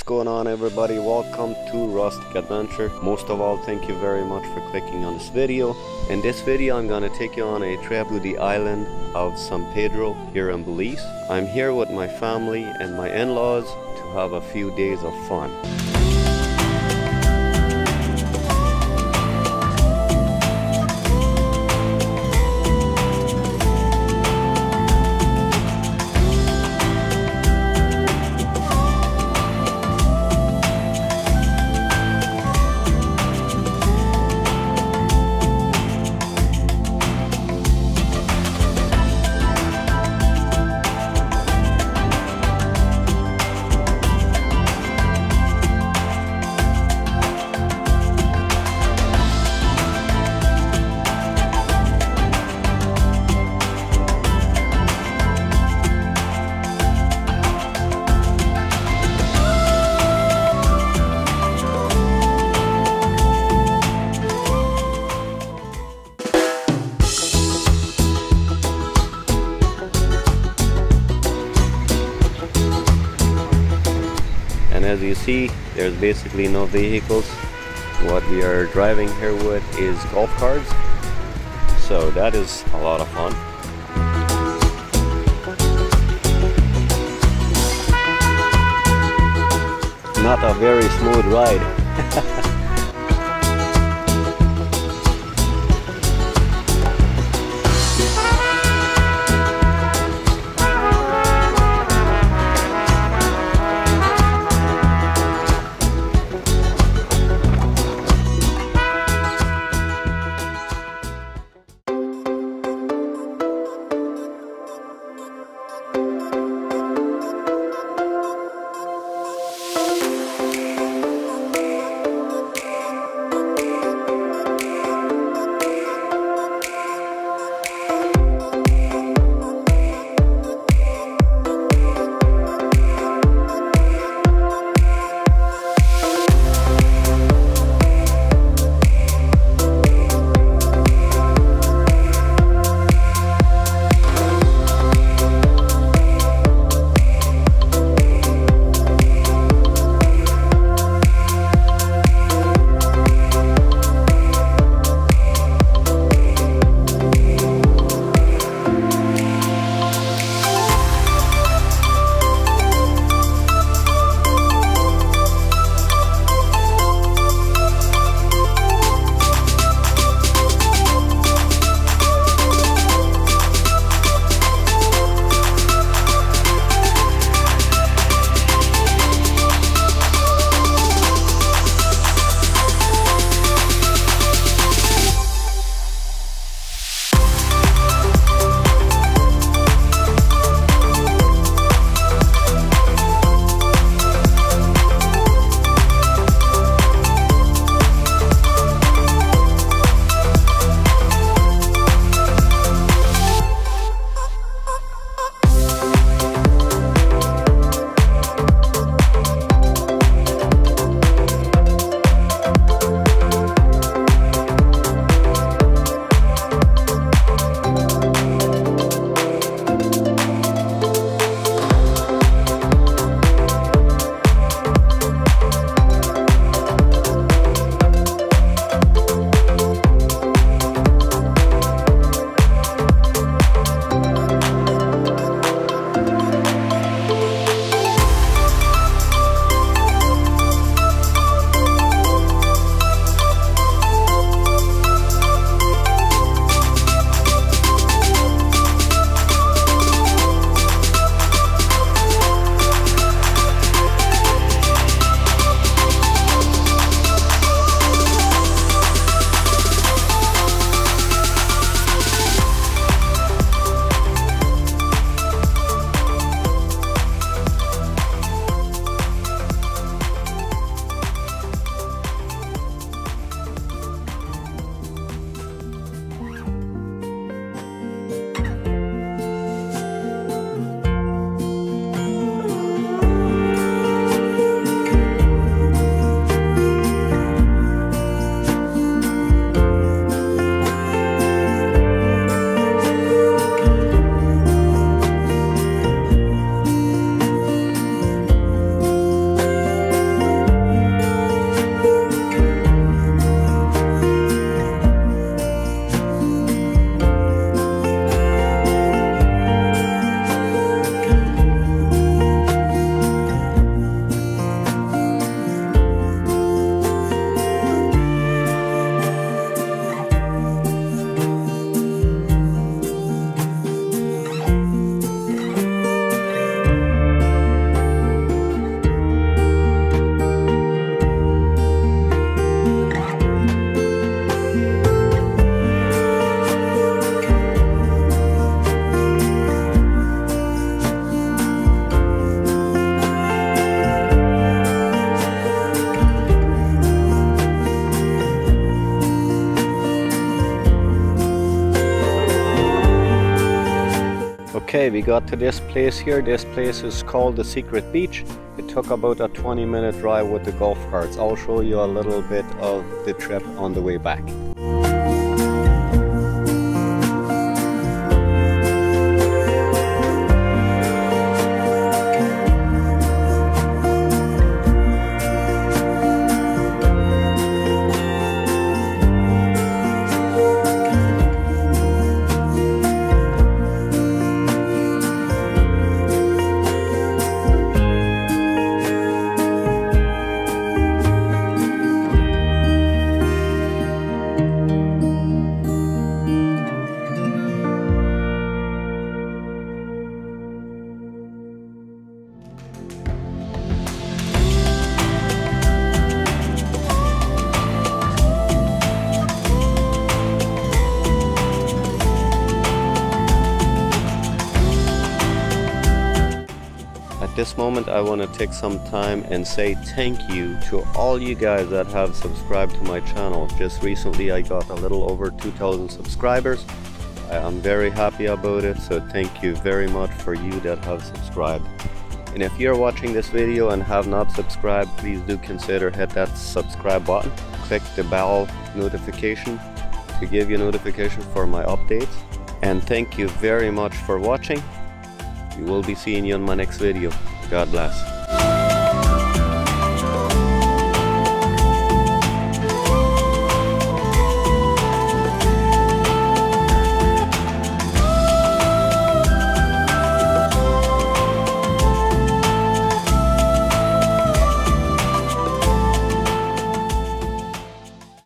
What's going on everybody? Welcome to Rustic Adventure. Most of all, thank you very much for clicking on this video. In this video, I'm gonna take you on a trip to the island of San Pedro here in Belize. I'm here with my family and my in-laws to have a few days of fun. You see there's basically no vehicles. What we are driving here with is golf carts. So that is a lot of fun. Not a very smooth ride Okay, we got to this place here. This place is called the Secret Beach. It took about a 20 minute drive with the golf carts. I'll show you a little bit of the trip on the way back. This moment, I want to take some time and say thank you to all you guys that have subscribed to my channel. Just recently, I got a little over 2,000 subscribers. I'm very happy about it, so thank you very much for you that have subscribed. And if you're watching this video and have not subscribed, please do consider hit that subscribe button. Click the bell notification to give you notification for my updates. And thank you very much for watching. We will be seeing you in my next video. God bless.